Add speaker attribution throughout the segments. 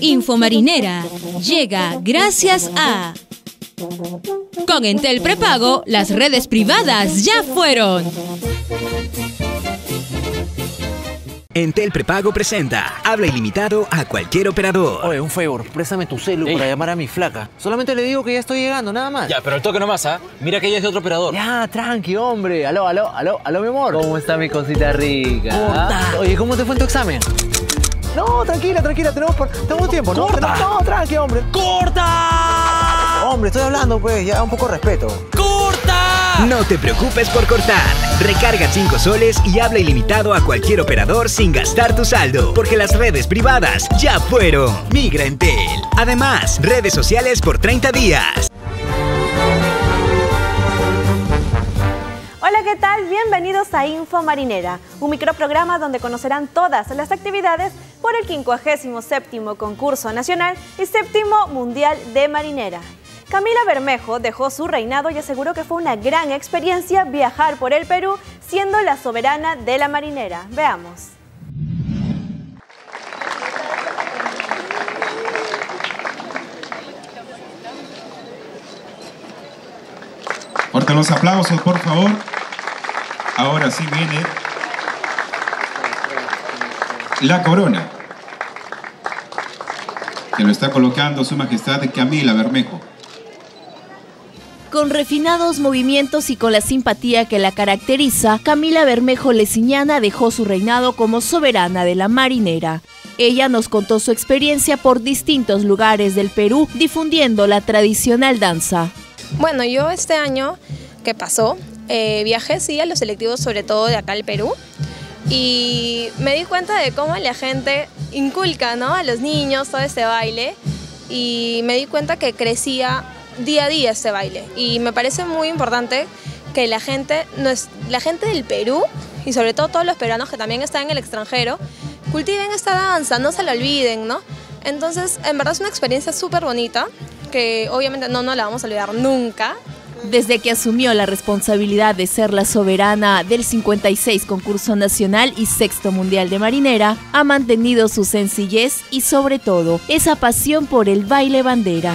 Speaker 1: Infomarinera llega gracias a... Con Entel Prepago, las redes privadas ya fueron.
Speaker 2: Entel Prepago presenta. Habla ilimitado a cualquier operador.
Speaker 3: Oye, un favor, préstame tu celu
Speaker 4: Ey.
Speaker 3: para llamar a mi flaca. Solamente le digo que ya estoy llegando, nada más.
Speaker 4: Ya, pero el toque nomás, ¿ah? Mira que ella es de otro operador.
Speaker 3: Ya, tranqui, hombre. Aló, aló, aló, aló, mi amor. ¿Cómo está mi cosita rica?
Speaker 4: Corta.
Speaker 3: Oye, ¿cómo te fue en tu examen? No, tranquila, tranquila, tenemos, por- tenemos tiempo, ¿no?
Speaker 4: Corta.
Speaker 3: No, tranqui, hombre.
Speaker 4: ¡Corta!
Speaker 3: Hombre, estoy hablando, pues, ya, un poco de respeto.
Speaker 4: ¡Corta!
Speaker 2: No te preocupes por cortar. Recarga 5 soles y habla ilimitado a cualquier operador sin gastar tu saldo, porque las redes privadas ya fueron. Migra Entel. Además, redes sociales por 30 días.
Speaker 5: ¿Qué tal? Bienvenidos a Info Marinera, un microprograma donde conocerán todas las actividades por el 57 concurso nacional y séptimo mundial de marinera. Camila Bermejo dejó su reinado y aseguró que fue una gran experiencia viajar por el Perú siendo la soberana de la marinera. Veamos.
Speaker 6: Fuerte los aplausos, por favor. Ahora sí viene la corona. Que lo está colocando Su Majestad Camila Bermejo.
Speaker 7: Con refinados movimientos y con la simpatía que la caracteriza, Camila Bermejo Leciñana dejó su reinado como soberana de la marinera. Ella nos contó su experiencia por distintos lugares del Perú difundiendo la tradicional danza.
Speaker 8: Bueno, yo este año que pasó, eh, viajé sí a los selectivos, sobre todo de acá al Perú, y me di cuenta de cómo la gente inculca ¿no? a los niños todo este baile, y me di cuenta que crecía día a día este baile. Y me parece muy importante que la gente, no es- la gente del Perú, y sobre todo todos los peruanos que también están en el extranjero, cultiven esta danza, no se la olviden, ¿no? Entonces, en verdad es una experiencia súper bonita, que obviamente no nos la vamos a olvidar nunca.
Speaker 7: Desde que asumió la responsabilidad de ser la soberana del 56 concurso nacional y sexto mundial de marinera, ha mantenido su sencillez y sobre todo esa pasión por el baile bandera.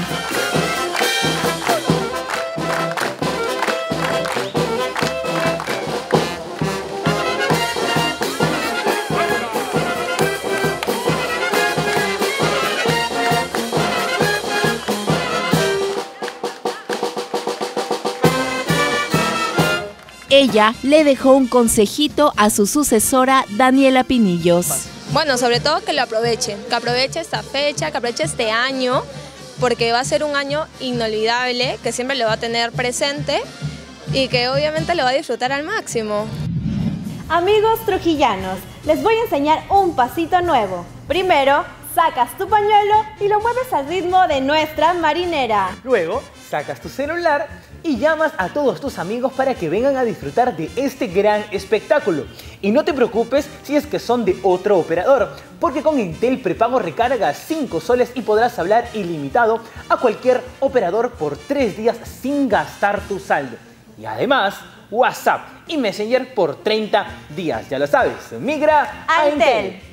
Speaker 7: Ella le dejó un consejito a su sucesora Daniela Pinillos.
Speaker 8: Bueno, sobre todo que lo aprovechen, que aproveche esta fecha, que aproveche este año, porque va a ser un año inolvidable, que siempre lo va a tener presente y que obviamente lo va a disfrutar al máximo.
Speaker 5: Amigos trujillanos, les voy a enseñar un pasito nuevo. Primero, sacas tu pañuelo y lo mueves al ritmo de nuestra marinera.
Speaker 9: Luego, sacas tu celular y llamas a todos tus amigos para que vengan a disfrutar de este gran espectáculo. Y no te preocupes si es que son de otro operador, porque con Intel prepago recarga 5 soles y podrás hablar ilimitado a cualquier operador por 3 días sin gastar tu saldo. Y además, WhatsApp y Messenger por 30 días. Ya lo sabes, migra a. Intel.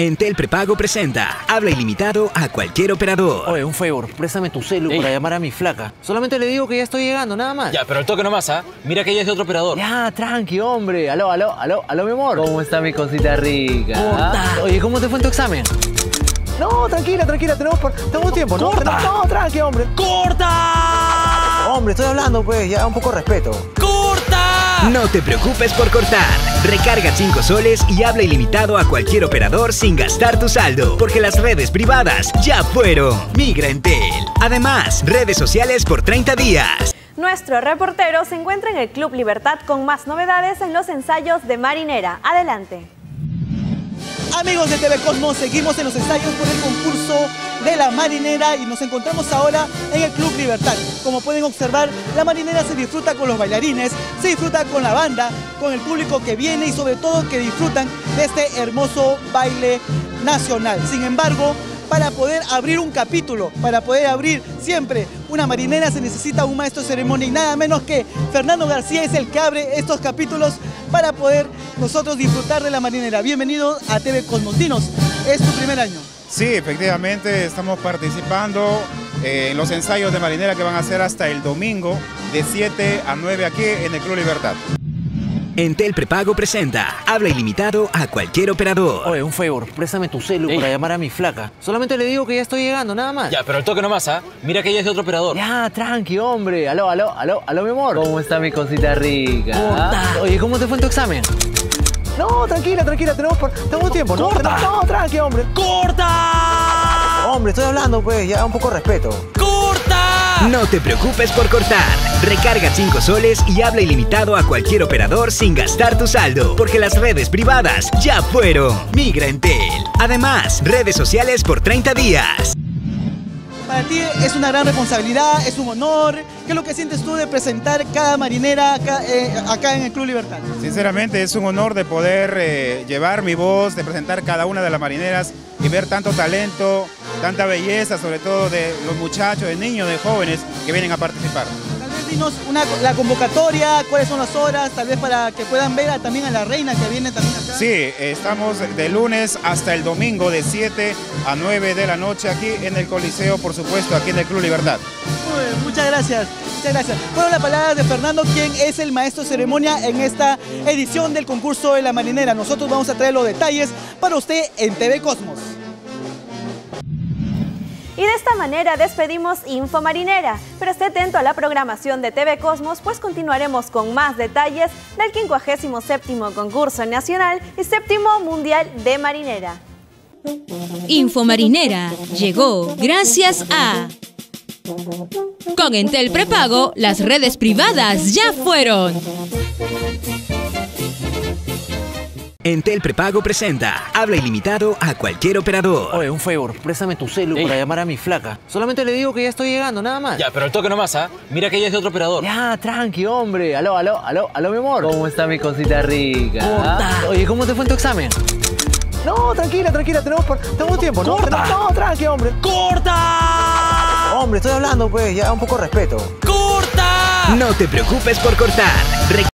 Speaker 2: Entel Prepago presenta. Habla ilimitado a cualquier operador.
Speaker 3: Oye, un favor, préstame tu celu
Speaker 4: Ey.
Speaker 3: para llamar a mi flaca. Solamente le digo que ya estoy llegando, nada más.
Speaker 4: Ya, pero el toque nomás, ¿ah? Mira que ella es de otro operador.
Speaker 3: Ya, tranqui, hombre. Aló, aló, aló, aló, mi amor. ¿Cómo está mi cosita rica?
Speaker 4: Corta.
Speaker 3: Oye, ¿cómo te fue en tu examen? No, tranquila, tranquila, tenemos, por- tenemos tiempo, ¿no?
Speaker 4: Corta.
Speaker 3: No, tranqui, hombre.
Speaker 4: ¡Corta!
Speaker 3: Hombre, estoy hablando, pues, ya, un poco de respeto.
Speaker 4: ¡Corta!
Speaker 2: No te preocupes por cortar. Recarga 5 soles y habla ilimitado a cualquier operador sin gastar tu saldo, porque las redes privadas ya fueron. Migra Entel. Además, redes sociales por 30 días.
Speaker 5: Nuestro reportero se encuentra en el Club Libertad con más novedades en los ensayos de marinera. Adelante.
Speaker 10: Amigos de TV Cosmos, seguimos en los ensayos por el concurso de la marinera y nos encontramos ahora en el Club Libertad. Como pueden observar, la marinera se disfruta con los bailarines, se disfruta con la banda, con el público que viene y sobre todo que disfrutan de este hermoso baile nacional. Sin embargo, para poder abrir un capítulo, para poder abrir siempre una marinera se necesita un maestro ceremonia y nada menos que Fernando García es el que abre estos capítulos para poder nosotros disfrutar de la marinera. Bienvenido a TV Cosmontinos, es tu primer año.
Speaker 6: Sí, efectivamente estamos participando eh, en los ensayos de marinera que van a ser hasta el domingo de 7 a 9 aquí en el Club Libertad.
Speaker 2: Entel Prepago presenta Habla ilimitado a cualquier operador.
Speaker 3: Oye, un favor, préstame tu celu
Speaker 4: Ey.
Speaker 3: para llamar a mi flaca. Solamente le digo que ya estoy llegando, nada más.
Speaker 4: Ya, pero el toque nomás, ¿ah? Mira que ella es de otro operador.
Speaker 3: Ya, tranqui, hombre. Aló, aló, aló, aló, mi amor. ¿Cómo está mi cosita rica?
Speaker 4: Corta.
Speaker 3: Oye, ¿cómo te fue en tu examen? No, tranquila, tranquila, tenemos, por- tenemos tiempo, ¿no?
Speaker 4: Corta.
Speaker 3: No, tranqui, hombre.
Speaker 4: ¡Corta!
Speaker 3: Hombre, estoy hablando, pues, ya un poco de respeto.
Speaker 4: ¡Corta!
Speaker 2: No te preocupes por cortar. Recarga 5 soles y habla ilimitado a cualquier operador sin gastar tu saldo, porque las redes privadas ya fueron. Migra Entel. Además, redes sociales por 30 días.
Speaker 10: Es una gran responsabilidad, es un honor. ¿Qué es lo que sientes tú de presentar cada marinera acá, eh, en el Club Libertad?
Speaker 6: Sinceramente es un honor de poder eh, llevar mi voz, de presentar cada una de las marineras y ver tanto talento, tanta belleza, sobre todo de los muchachos, de niños, de jóvenes que vienen a participar.
Speaker 10: Una- la convocatoria, cuáles son las horas, tal vez para que puedan ver a- también a la reina que viene también acá.
Speaker 6: Sí, estamos de lunes hasta el domingo de 7 a 9 de la noche aquí en el Coliseo, por supuesto, aquí en el Club Libertad.
Speaker 10: Muchas gracias, muchas gracias. Fueron las palabras de Fernando, quien es el maestro de ceremonia en esta edición del concurso de la marinera. Nosotros vamos a traer los detalles para usted en TV Cosmos.
Speaker 5: Y de esta manera despedimos Info Marinera. Pero esté atento a la programación de TV Cosmos, pues continuaremos con más detalles del 57 concurso nacional y séptimo mundial de marinera.
Speaker 1: Infomarinera llegó gracias a... Con Entel Prepago, las redes privadas ya fueron.
Speaker 2: Entel Prepago presenta Habla ilimitado a cualquier operador.
Speaker 3: Oye, un favor, préstame tu celu
Speaker 4: Ey.
Speaker 3: para llamar a mi flaca. Solamente le digo que ya estoy llegando, nada más.
Speaker 4: Ya, pero el toque nomás, ¿ah? Mira que ella es de otro operador.
Speaker 3: Ya, tranqui, hombre. Aló, aló, aló, aló, mi amor. ¿Cómo está mi cosita rica?
Speaker 4: Corta.
Speaker 3: Oye, ¿cómo te fue en tu examen? No, tranquila, tranquila, tenemos, por- tenemos tiempo, ¿no?
Speaker 4: Corta.
Speaker 3: No, tranqui, hombre.
Speaker 4: ¡Corta!
Speaker 3: Hombre, estoy hablando, pues, ya un poco de respeto.
Speaker 4: ¡Corta!
Speaker 2: No te preocupes por cortar.